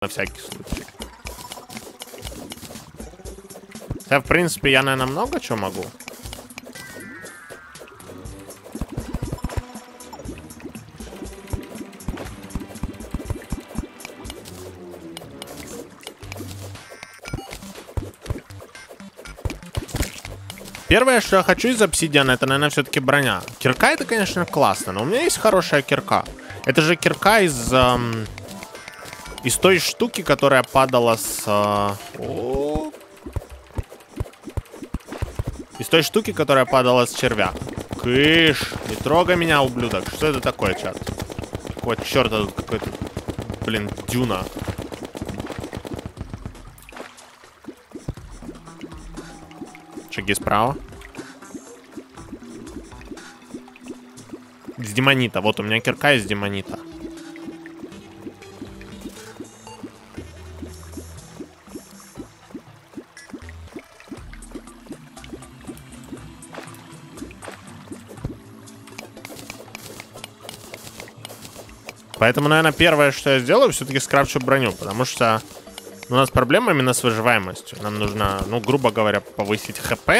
на всякий случай. Хотя, в принципе, я, наверное, много чего могу. Первое, что я хочу из обсидиана, это, наверное, все-таки броня. Кирка это, конечно, классно, но у меня есть хорошая кирка. Это же кирка из... Эм, из той штуки, которая падала с... О, из той штуки, которая падала с червя. Кыш, не трогай меня, ублюдок. Что это такое, чат? Какого черта тут какой-то, блин, дюна. Шаги справа. С демонита. Вот у меня кирка из демонита. Поэтому, наверное, первое, что я сделаю, все-таки скрафчу броню, потому что у нас проблема именно с выживаемостью. Нам нужно, ну, грубо говоря, повысить хп.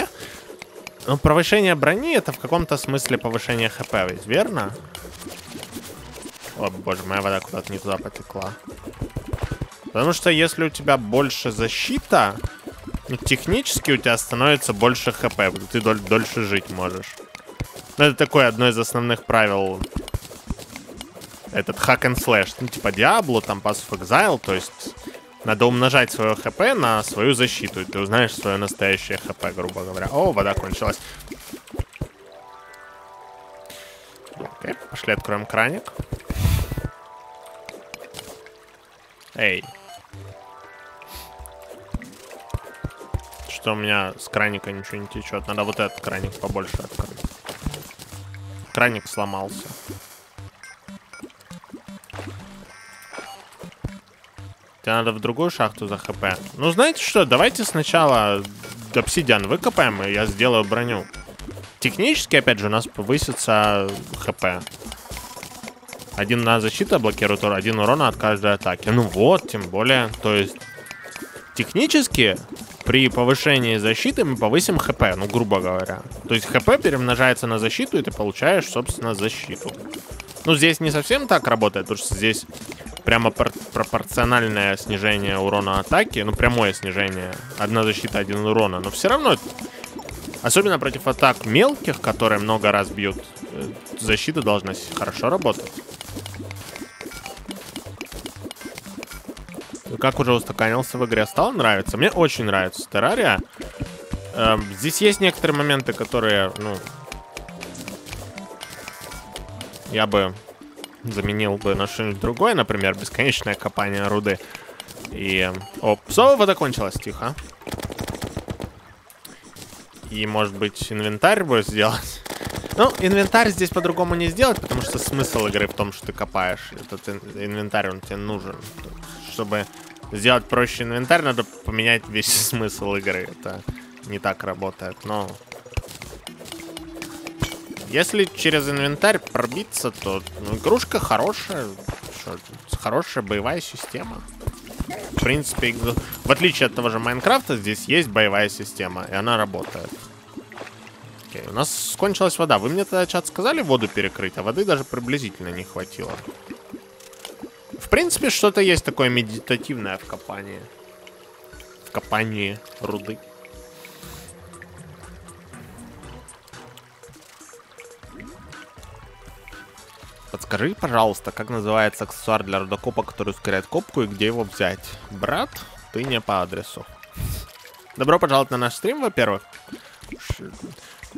Но повышение брони это в каком-то смысле повышение хп, ведь верно? О, боже, моя вода куда-то не туда потекла. Потому что если у тебя больше защита, ну, технически у тебя становится больше хп, ты доль дольше жить можешь. Ну, это такое одно из основных правил этот hack and slash, ну, типа Diablo, там Pass of Exile, то есть надо умножать свое хп на свою защиту, и ты узнаешь свое настоящее хп, грубо говоря. О, вода кончилась. Окей, пошли откроем краник. Эй. Что у меня с краника ничего не течет. Надо вот этот краник побольше открыть. Краник сломался. Тебе надо в другую шахту за хп. Ну, знаете что, давайте сначала обсидиан выкопаем, и я сделаю броню. Технически, опять же, у нас повысится хп. Один на защита блокирует, один урона от каждой атаки. Ну вот, тем более, то есть... Технически, при повышении защиты мы повысим хп, ну, грубо говоря. То есть хп перемножается на защиту, и ты получаешь, собственно, защиту. Ну, здесь не совсем так работает, потому что здесь прямо пр пропорциональное снижение урона атаки, ну, прямое снижение. Одна защита, один урона. Но все равно, особенно против атак мелких, которые много раз бьют, э, защита должна хорошо работать. Как уже устаканился в игре, стало нравиться? Мне очень нравится Террария. Эм, здесь есть некоторые моменты, которые, ну... Я бы заменил бы на что-нибудь другое, например, бесконечное копание руды. И... О, псова вода кончилась, тихо. И, может быть, инвентарь будет сделать? Ну, инвентарь здесь по-другому не сделать, потому что смысл игры в том, что ты копаешь. Этот инвентарь, он тебе нужен. Чтобы сделать проще инвентарь, надо поменять весь смысл игры. Это не так работает, но если через инвентарь пробиться, то ну, игрушка хорошая. Что, хорошая боевая система. В принципе, в отличие от того же Майнкрафта, здесь есть боевая система, и она работает. Окей, у нас кончилась вода. Вы мне тогда, чат, сказали воду перекрыть, а воды даже приблизительно не хватило. В принципе, что-то есть такое медитативное в копании. В копании руды. Подскажи, пожалуйста, как называется аксессуар для рудокопа, который ускоряет копку и где его взять? Брат, ты не по адресу. Добро пожаловать на наш стрим, во-первых.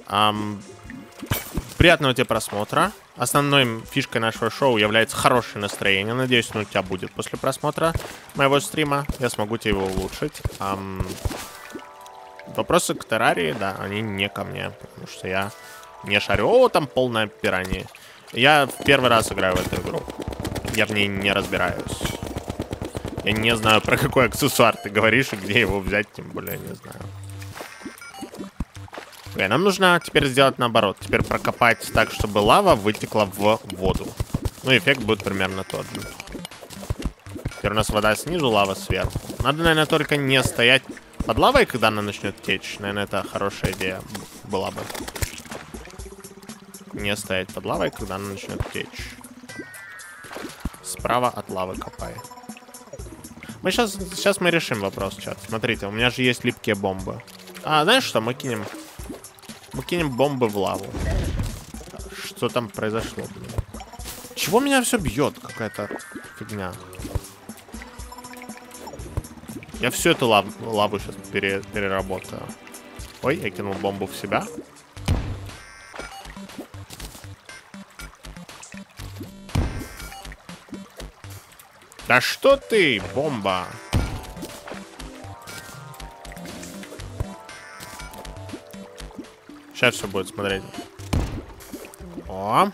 Um, приятного тебе просмотра. Основной фишкой нашего шоу является хорошее настроение. Надеюсь, оно у тебя будет после просмотра моего стрима. Я смогу тебе его улучшить. Um, вопросы к террарии, да, они не ко мне, потому что я не шарю. О, там полное пиранье. Я в первый раз играю в эту игру. Я в ней не разбираюсь. Я не знаю, про какой аксессуар ты говоришь и где его взять, тем более не знаю. Okay, нам нужно теперь сделать наоборот. Теперь прокопать так, чтобы лава вытекла в воду. Ну, эффект будет примерно тот же. Теперь у нас вода снизу, лава сверху. Надо, наверное, только не стоять под лавой, когда она начнет течь. Наверное, это хорошая идея была бы. Не стоять под лавой, когда она начнет течь. Справа от лавы копай. Мы сейчас, сейчас мы решим вопрос, чат. Смотрите, у меня же есть липкие бомбы. А, знаешь что, мы кинем... Мы кинем бомбы в лаву. Что там произошло, блин? Чего меня все бьет? Какая-то фигня. Я всю эту лав лаву сейчас пере переработаю. Ой, я кинул бомбу в себя. Да что ты, бомба? Сейчас все будет смотреть. О.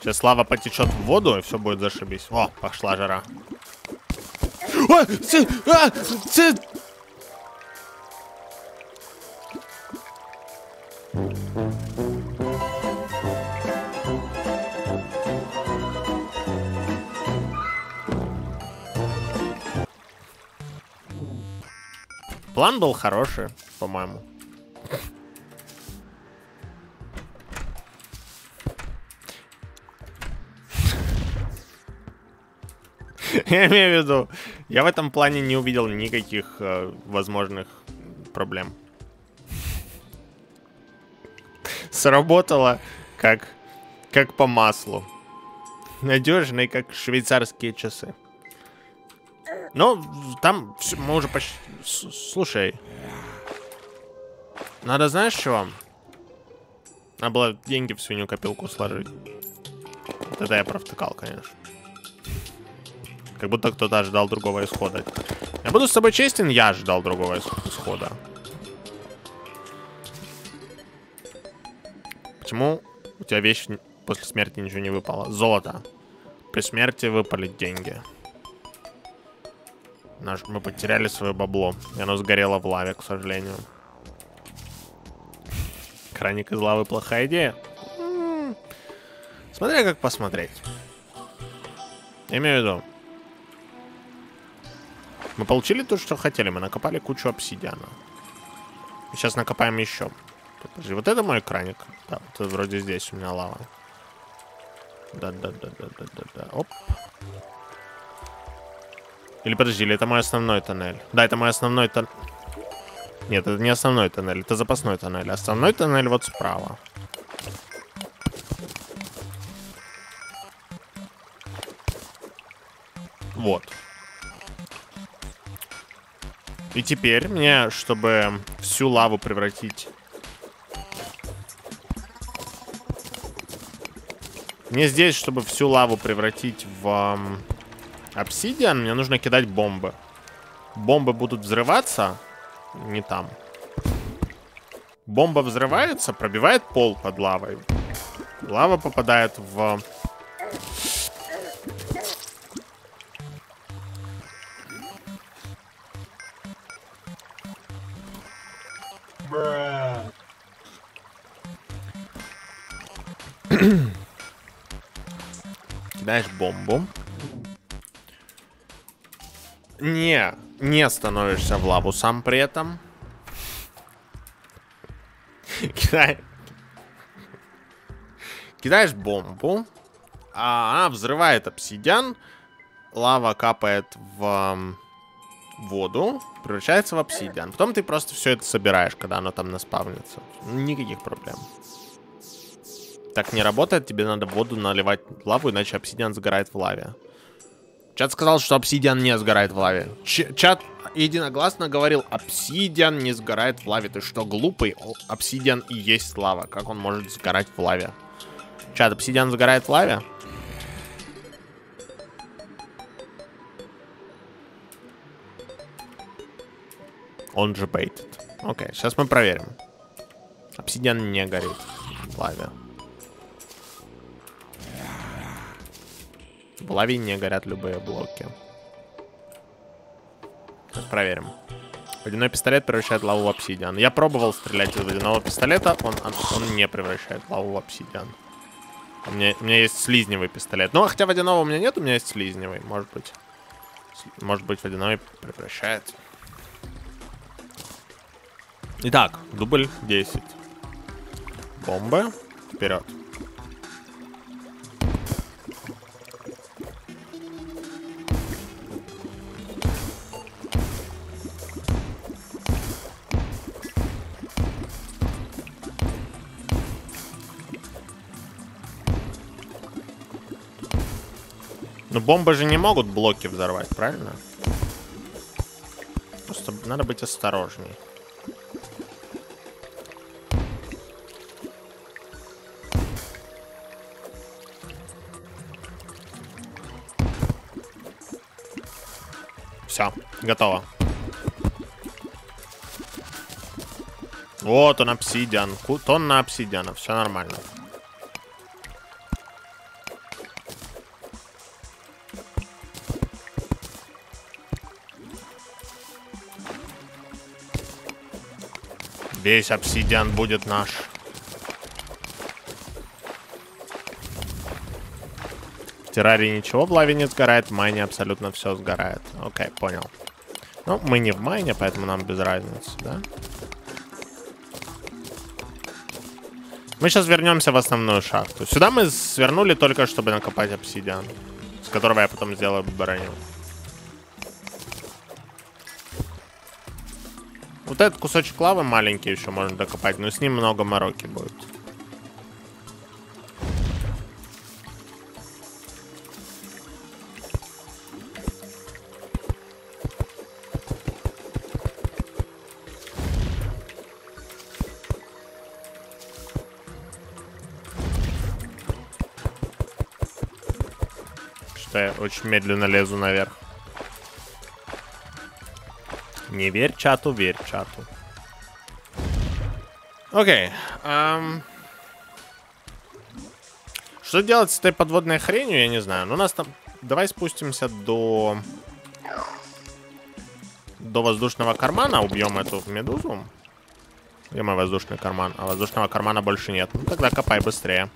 Сейчас лава потечет в воду, и все будет зашибись. О, пошла жара. А, ц... План был хороший, по-моему. Я имею в виду, я в этом плане не увидел никаких э, возможных проблем. Сработало как, как по маслу. Надежный, как швейцарские часы. Ну, там мы уже почти... Слушай. Надо, знаешь, чего? Надо было деньги в свинью копилку сложить. Тогда я провтыкал, конечно. Как будто кто-то ожидал другого исхода. Я буду с тобой честен, я ожидал другого исхода. Почему у тебя вещь после смерти ничего не выпало? Золото. При смерти выпали деньги. Наш, мы потеряли свое бабло. И оно сгорело в лаве, к сожалению. Краник из лавы плохая идея. М -м -м. Смотря как посмотреть. Имею в виду. Мы получили то, что хотели. Мы накопали кучу обсидиана. Сейчас накопаем еще. Подожди, вот это мой краник. Да, вот вроде здесь у меня лава. Да-да-да-да-да-да-да. Оп. Или подожди, или это мой основной тоннель? Да, это мой основной тоннель. Нет, это не основной тоннель, это запасной тоннель. Основной тоннель вот справа. Вот. И теперь мне, чтобы всю лаву превратить... Мне здесь, чтобы всю лаву превратить в обсидиан, мне нужно кидать бомбы. Бомбы будут взрываться. Не там. Бомба взрывается, пробивает пол под лавой. Лава попадает в... не, становишься в лаву сам при этом. Кидай... Кидаешь бомбу, а она взрывает обсидиан, лава капает в воду, превращается в обсидиан. Потом ты просто все это собираешь, когда оно там наспавнится. Никаких проблем. Так не работает, тебе надо в воду наливать лаву, иначе обсидиан сгорает в лаве. Чат сказал, что обсидиан не сгорает в лаве. Ч чат единогласно говорил, обсидиан не сгорает в лаве. Ты что, глупый? Обсидиан и есть лава. Как он может сгорать в лаве? Чат, обсидиан сгорает в лаве? Он же бейтит. Окей, сейчас мы проверим. Обсидиан не горит в лаве. В лавине горят любые блоки. Проверим. Водяной пистолет превращает лаву в обсидиан. Я пробовал стрелять из водяного пистолета, он, он не превращает лаву в обсидиан. У меня, у меня есть слизневый пистолет. Ну, хотя водяного у меня нет, у меня есть слизневый, может быть. Может быть, водяной превращается. Итак, дубль 10. Бомба. Вперед. Бомбы же не могут блоки взорвать, правильно? Просто надо быть осторожней. Все, готово. Вот он, обсидиан. Тонна обсидиана. Все нормально. Весь обсидиан будет наш. В террарии ничего в лаве не сгорает, в майне абсолютно все сгорает. Окей, понял. Ну, мы не в майне, поэтому нам без разницы, да? Мы сейчас вернемся в основную шахту. Сюда мы свернули только, чтобы накопать обсидиан. С которого я потом сделаю броню. Вот этот кусочек лавы маленький еще можно докопать, но с ним много мороки будет. Что я очень медленно лезу наверх. Не верь чату, верь чату. Окей. Um... Что делать с этой подводной хренью, я не знаю. Ну, у нас там... Давай спустимся до... До воздушного кармана, убьем эту медузу. Где мой воздушный карман? А воздушного кармана больше нет. Ну, тогда копай быстрее.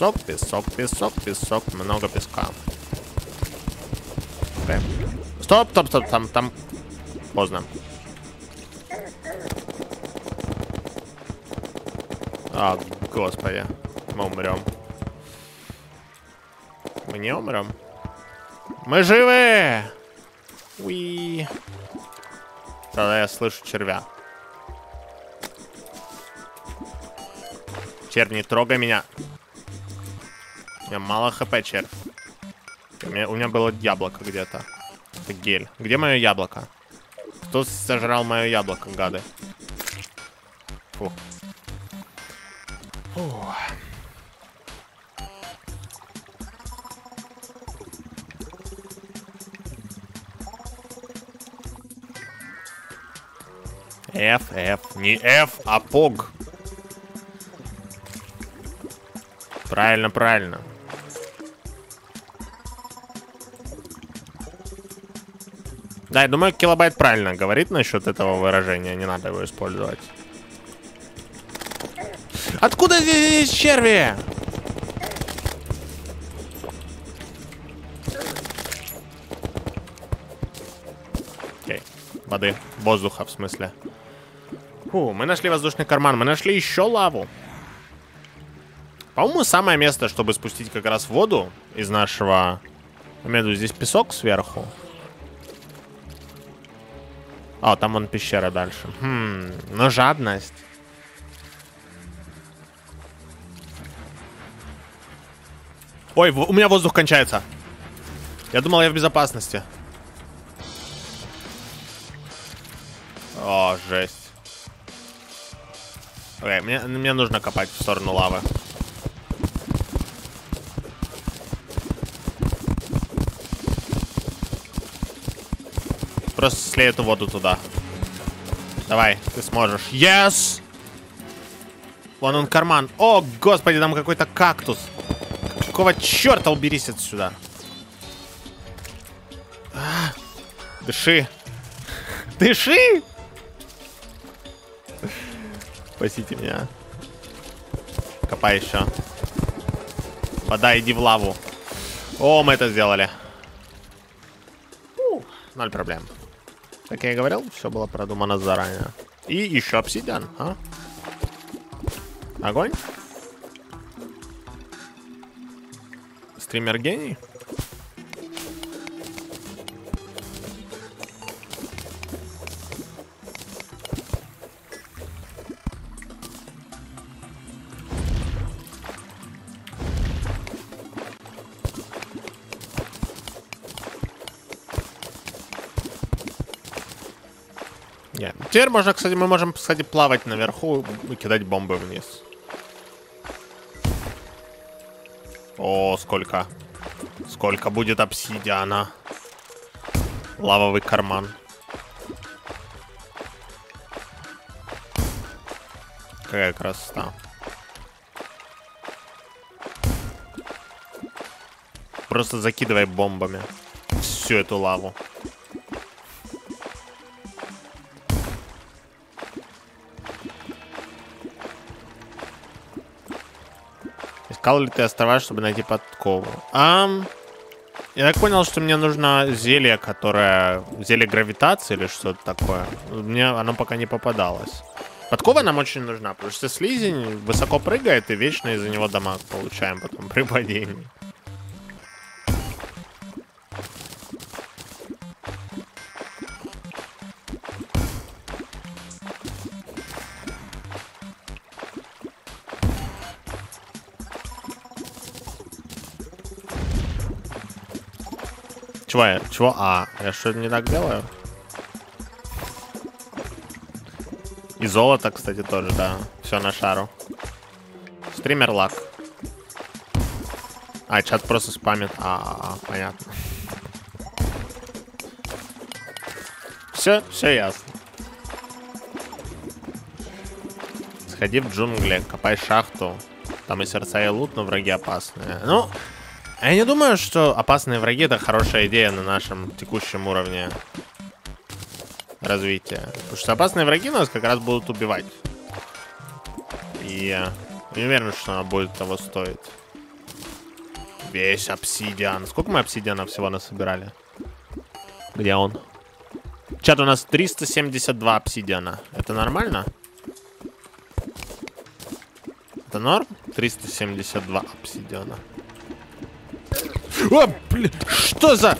Песок, песок, песок, песок. Много песка. Okay. Стоп, стоп, стоп, там, там. Поздно. А, господи. Мы умрем. Мы не умрем. Мы живы! Уи. Тогда я слышу червя. Червь, не трогай меня. Меня мало хп, червь. У меня, у меня было яблоко где-то. Это гель. Где мое яблоко? Кто сожрал мое яблоко, гады? Фу. Фу. F, F. Не F, а POG. Правильно, правильно. Да, я думаю, килобайт правильно говорит насчет этого выражения. Не надо его использовать. Откуда здесь черви? Окей. Воды. Воздуха, в смысле. Фу, мы нашли воздушный карман. Мы нашли еще лаву. По-моему, самое место, чтобы спустить как раз воду из нашего... Я имею в виду, здесь песок сверху. А, там он пещера дальше. Хм, но жадность. Ой, у меня воздух кончается. Я думал, я в безопасности. О, жесть. Окей, мне, мне нужно копать в сторону лавы. Просто слей эту воду туда. Давай, ты сможешь. Yes! Вон он карман. О, господи, там какой-то кактус. Какого черта уберись отсюда? А, дыши. Дыши! Спасите меня. Копай еще. Вода, иди в лаву. О, мы это сделали. Ноль проблем. Как я и говорил, все было продумано заранее. И еще обсидиан, а? Огонь? Стример гений? Теперь можно, кстати, мы можем, кстати, плавать наверху и кидать бомбы вниз. О, сколько. Сколько будет обсидиана. Лавовый карман. Какая красота. Просто закидывай бомбами всю эту лаву. Искал ли ты острова, чтобы найти подкову? Ам... Я так понял, что мне нужно зелье, которое... Зелье гравитации или что-то такое. Мне оно пока не попадалось. Подкова нам очень нужна, потому что слизень высоко прыгает и вечно из-за него дамаг получаем потом при падении. Чего я? Чего? А, я что-то не так делаю? И золото, кстати, тоже, да. Все на шару. Стример лак. А, чат просто спамит. А, -а, -а понятно. Все, все ясно. Сходи в джунгли, копай шахту. Там и сердца, и лут, но враги опасные. Ну, я не думаю, что опасные враги это хорошая идея на нашем текущем уровне развития. Потому что опасные враги нас как раз будут убивать. И не уверен, что она будет того стоить. Весь обсидиан. Сколько мы обсидиана всего насобирали? Где он? Чат, у нас 372 обсидиана. Это нормально? Это норм? 372 обсидиана. О, блин, что за...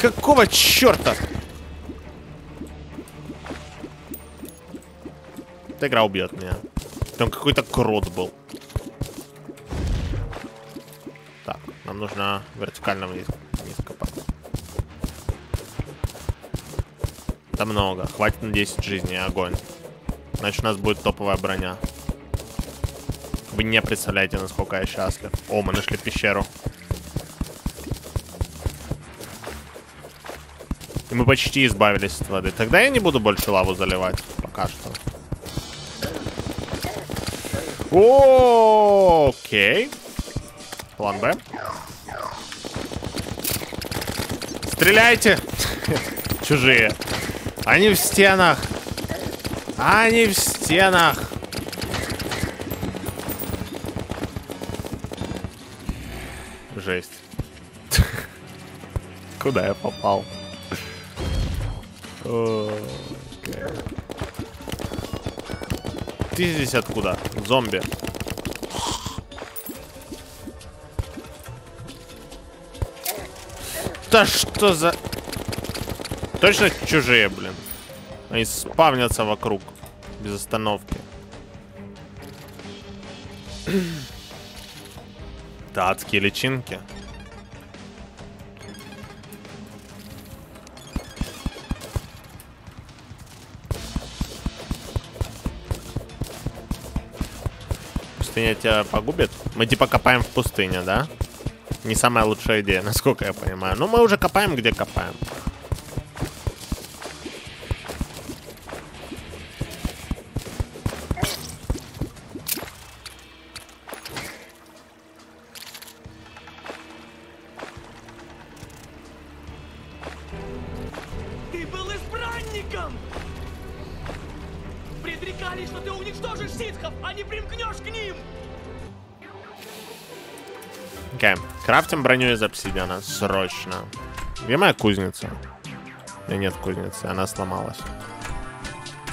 Какого черта? Эта игра убьет меня. Там какой-то крот был. Так, нам нужно вертикально вниз, вниз копать. Это много. Хватит на 10 жизней, огонь. Значит, у нас будет топовая броня. Вы не представляете, насколько я счастлив. О, мы нашли пещеру. Мы почти избавились от воды. Тогда я не буду больше лаву заливать. Пока что. Окей. План Б. Стреляйте! Чужие. Они в стенах. Они в стенах. Жесть. Куда я попал? Ты здесь откуда? Зомби. Да что за... Точно чужие, блин. Они спавнятся вокруг. Без остановки. Да, адские личинки. Пустыня тебя погубит? Мы типа копаем в пустыне, да? Не самая лучшая идея, насколько я понимаю. Но мы уже копаем, где копаем. Что ты уничтожишь ситхов, а не примкнешь к ним! Окей. Крафтим броню из обсидиана. Срочно. Где моя кузница? У меня нет кузницы, она сломалась.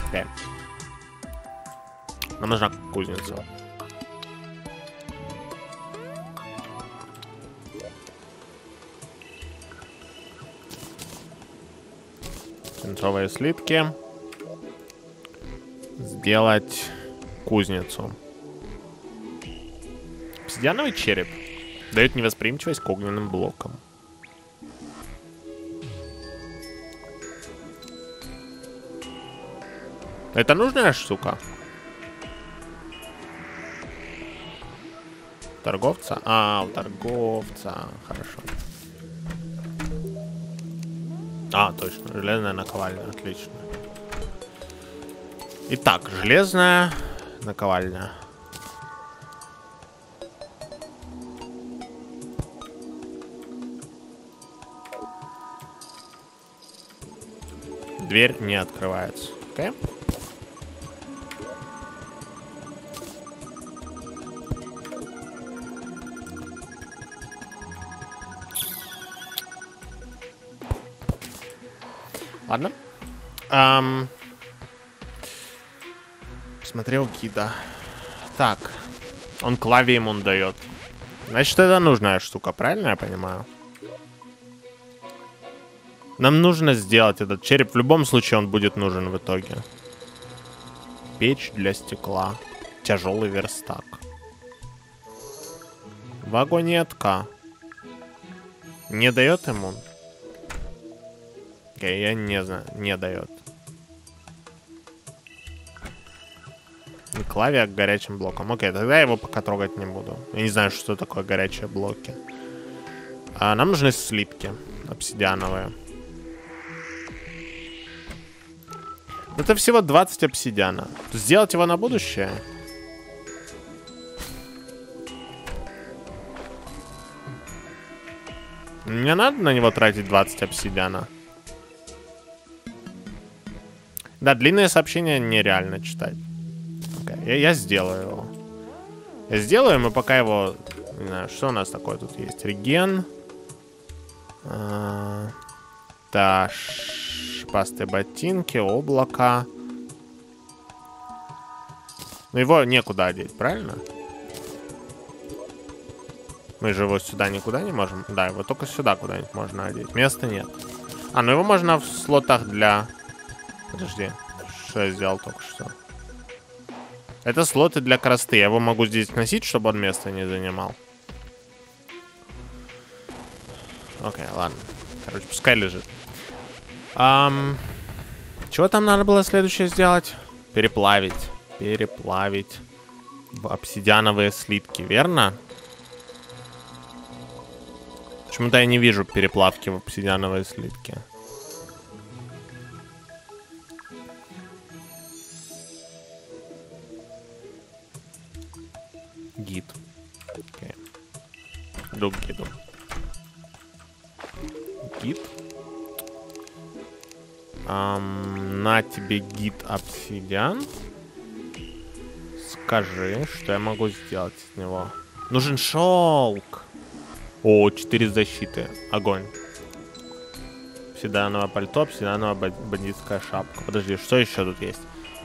Окей. Нам нужна кузница. Свинцовые слитки. Сделать кузницу. Обсидиановый череп. Дает невосприимчивость к огненным блокам. Это нужная штука? Торговца? А, у торговца. Хорошо. А, точно. Железная наковальня. Отлично. Итак, железная наковальня. Дверь не открывается. Окей. Okay. Ладно. Um, смотрел гида. Так. Он клави ему дает. Значит, это нужная штука, правильно я понимаю? Нам нужно сделать этот череп. В любом случае он будет нужен в итоге. Печь для стекла. Тяжелый верстак. Вагонетка. Не дает ему? Окей, я не знаю. Не дает. Клавия к горячим блокам. Окей, тогда я его пока трогать не буду. Я не знаю, что такое горячие блоки. А, нам нужны слитки обсидиановые. Это всего 20 обсидиана. Сделать его на будущее? Мне надо на него тратить 20 обсидиана. Да, длинные сообщения нереально читать. Я, я сделаю его. Я сделаю, мы пока его... Не знаю, что у нас такое тут есть? Реген. А, да, шпастые ботинки, облако. Но его некуда одеть, правильно? Мы же его сюда никуда не можем. Да, его только сюда куда-нибудь можно одеть. Места нет. А, ну его можно в слотах для... Подожди. Что я сделал только что? Это слоты для красты. Я его могу здесь носить, чтобы он место не занимал. Окей, ладно. Короче, пускай лежит. Um, чего там надо было следующее сделать? Переплавить. Переплавить в обсидиановые слитки, верно? Почему-то я не вижу переплавки в обсидиановые слитки. Гид. Okay. К гиду. Гид. Um, на тебе гид обсидиан. Скажи, что я могу сделать с него. Нужен шелк. О, 4 защиты. Огонь. Обсидиановое пальто, обсидиановая бандитская шапка. Подожди, что еще тут есть?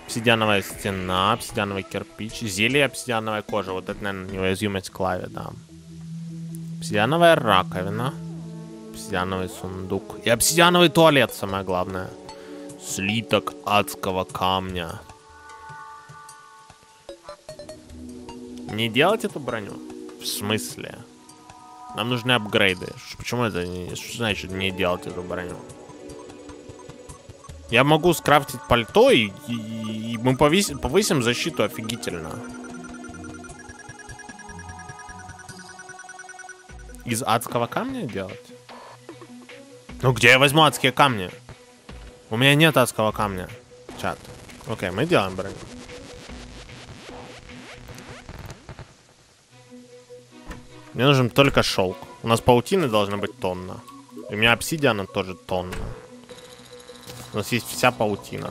Обсидиановая стена, обсидиановый кирпич, зелье обсидиановая кожа. Вот это, наверное, неуязвимость клави, да. Обсидиановая раковина. Обсидиановый сундук. И обсидиановый туалет, самое главное. Слиток адского камня. Не делать эту броню? В смысле? Нам нужны апгрейды. Почему это не... Что значит не делать эту броню? Я могу скрафтить пальто, и, и, и мы повысим, повысим защиту офигительно. Из адского камня делать? Ну, где я возьму адские камни? У меня нет адского камня. Чат. Окей, мы делаем броню. Мне нужен только шелк. У нас паутины должна быть тонна. И у меня обсидиана тоже тонна. У нас есть вся паутина.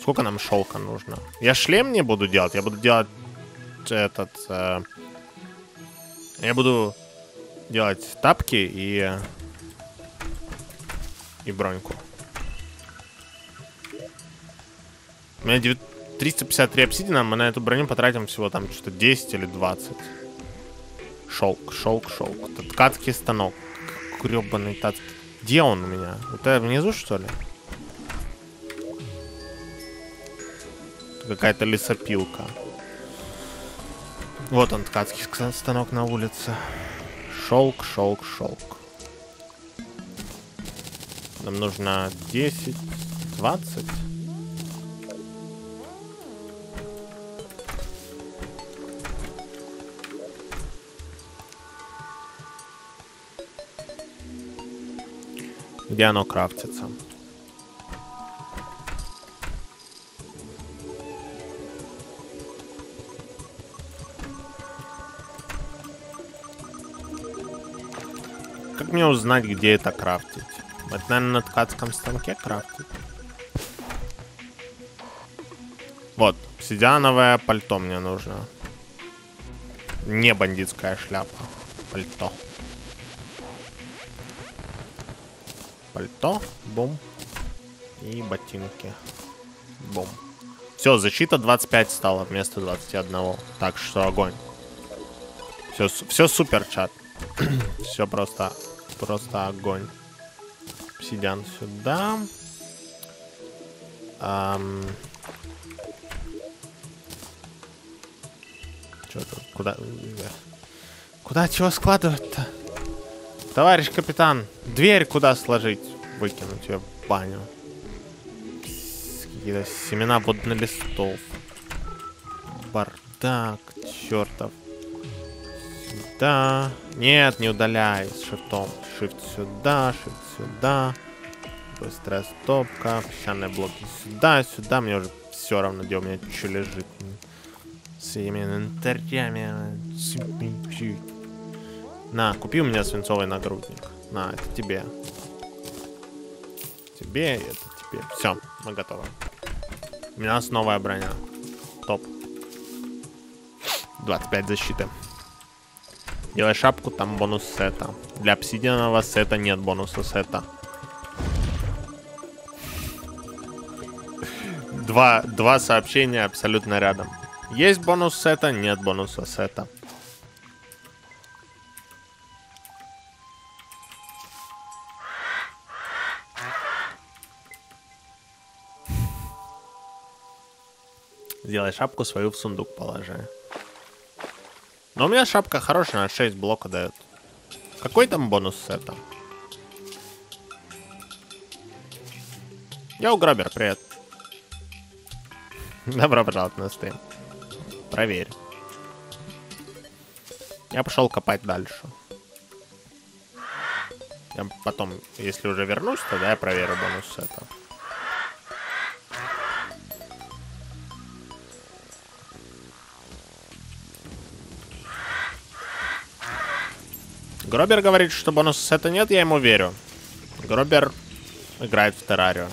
Сколько нам шелка нужно? Я шлем не буду делать, я буду делать этот... Э, Я буду делать тапки и... И броньку. У меня 9 353 обсидиана, мы на эту броню потратим всего там что-то 10 или 20. Шелк, шелк, шелк. Это ткацкий станок. Гребаный тат. Где он у меня? Это внизу, что ли? Какая-то лесопилка. Вот он, ткацкий станок на улице. Шелк, шелк, шелк. Нам нужно 10, 20. Где оно крафтится? Как мне узнать, где это крафтить? Это, наверное, на ткацком станке крафтить. Вот, обсидиановое пальто мне нужно. Не бандитская шляпа. Пальто. Пальто. Бум. И ботинки. Бум. Все, защита 25 стала вместо 21. Так что огонь. Все, все супер, чат. все просто, просто огонь. Обсидиан сюда. Ам... Что тут? Куда? Куда чего складывать-то? Товарищ капитан, дверь куда сложить? Выкинуть ее в баню. Какие-то семена воднолистов. Бардак, чертов. Сюда. Нет, не удаляй с шифтом. Shift сюда, shift сюда. Быстрая стопка. Песчаные блоки сюда, сюда. Мне уже все равно, где у меня что лежит. С инвентарями. На, купи у меня свинцовый нагрудник. На, это тебе. Тебе, это тебе. Все, мы готовы. У меня новая броня. Топ. 25 защиты. Делай шапку, там бонус сета. Для обсидианового сета нет бонуса сета. Два, два сообщения абсолютно рядом. Есть бонус сета, нет бонуса сета. Сделай шапку свою в сундук положи. Но у меня шапка хорошая, на 6 блока дает. Какой там бонус с этого? Я у Гробер, привет. Добро пожаловать на стрим. Проверь. Я пошел копать дальше. Я потом, если уже вернусь, тогда я проверю бонус с Гробер говорит, что бонус сета нет, я ему верю. Гробер играет в Террарию.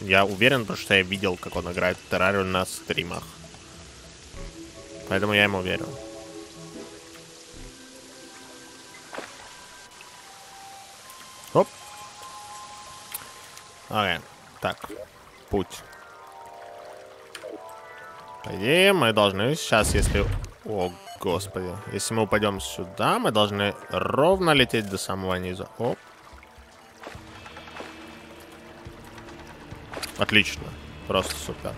Я уверен, потому что я видел, как он играет в Террарию на стримах. Поэтому я ему верю. Оп. Окей. Так. Путь. По идее, мы должны сейчас, если... О, господи. Если мы упадем сюда, мы должны ровно лететь до самого низа. Оп. Отлично. Просто супер.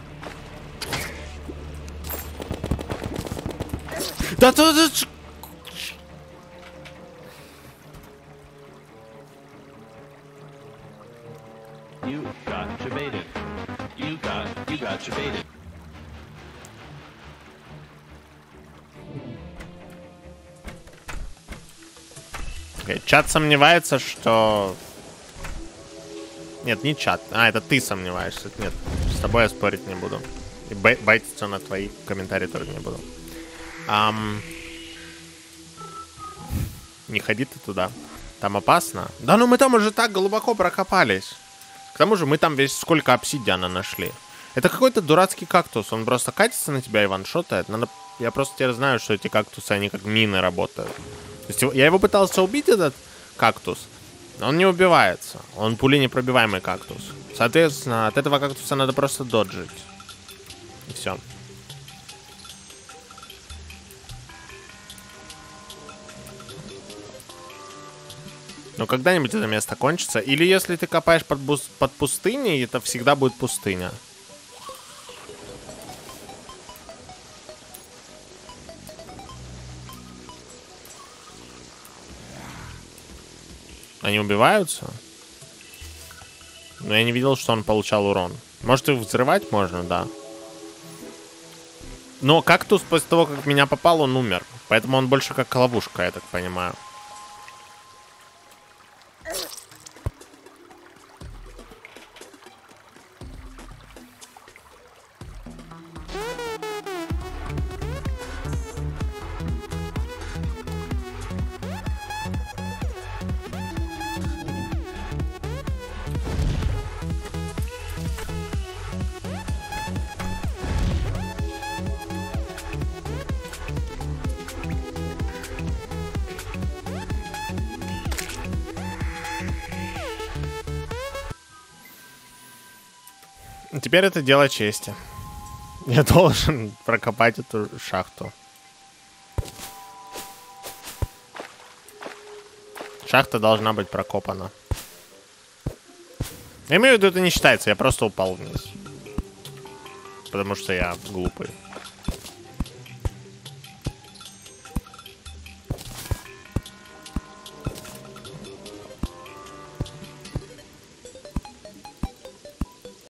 Да тут... You got debated. You got, you got debated. Чат сомневается, что... Нет, не чат. А, это ты сомневаешься. Нет, с тобой я спорить не буду. И бай байтиться на твои комментарии тоже не буду. Ам... Не ходи ты туда. Там опасно. Да ну мы там уже так глубоко прокопались. К тому же мы там весь сколько обсидиана нашли. Это какой-то дурацкий кактус. Он просто катится на тебя и ваншотает. Надо... Я просто теперь знаю, что эти кактусы, они как мины работают. Есть его- я его пытался убить, этот кактус, он не убивается. Он пуленепробиваемый кактус. Соответственно, от этого кактуса надо просто доджить. И все. Но когда-нибудь это место кончится. Или если ты копаешь под, под пустыней, это всегда будет пустыня. Они убиваются? Но я не видел, что он получал урон. Может, их взрывать можно, да. Но кактус после того, как меня попал, он умер. Поэтому он больше как ловушка, я так понимаю. Теперь это дело чести. Я должен прокопать эту шахту. Шахта должна быть прокопана. Я имею в виду, это не считается, я просто упал вниз. Потому что я глупый.